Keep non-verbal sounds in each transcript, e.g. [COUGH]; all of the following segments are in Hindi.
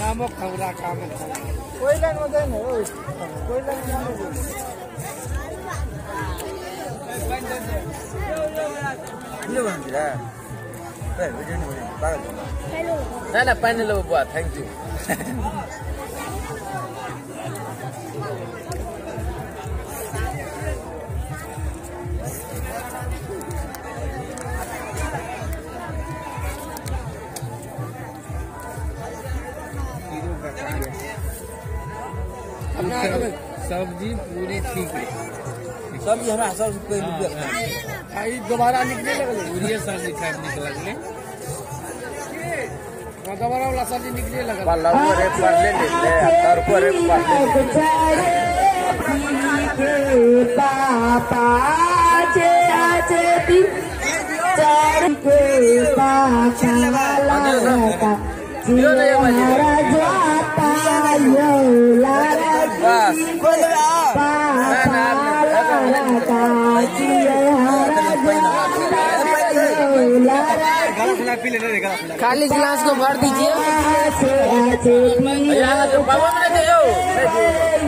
नामक खबरा काम कोई लाइन में देने कोई लाइन में देने वीडियो बनाउँछिला ए भिडियो नि बनाउनु पागल ना ना पानी लो बुआ थैंक यू [LAUGHS] सब्ज़ी पूरी ठीक है। सब्ज़ी हमरा पहिले रुपियाँ आई दोबारा निकले लगले पूरी सब्ज़ी खाए निकल लगले हाँ, दोबारा वाला सब्ज़ी निकले लगल पल्ला रे पल्ले ले तर्को रे पल्ले पापा जे आज दी चार के पापा लाता जिया जाता यो लारा बस पापा लाता जिया जाता यो लारा खाली गिलास को भर दीजिए। आछे आछे यहाँ बाबा में थे यो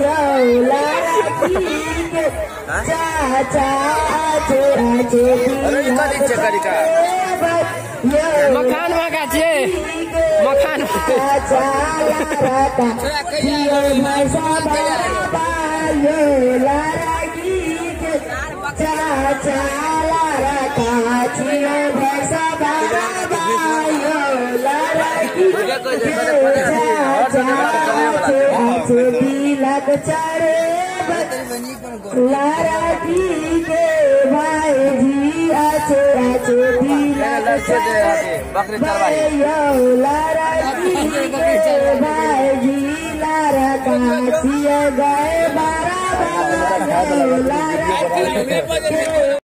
यो लारा चाचा आछे आछे अरे ये करी छे करी का मखान मगा छे मखान चारे लारा की के भाई बकरी बारा बारा लारा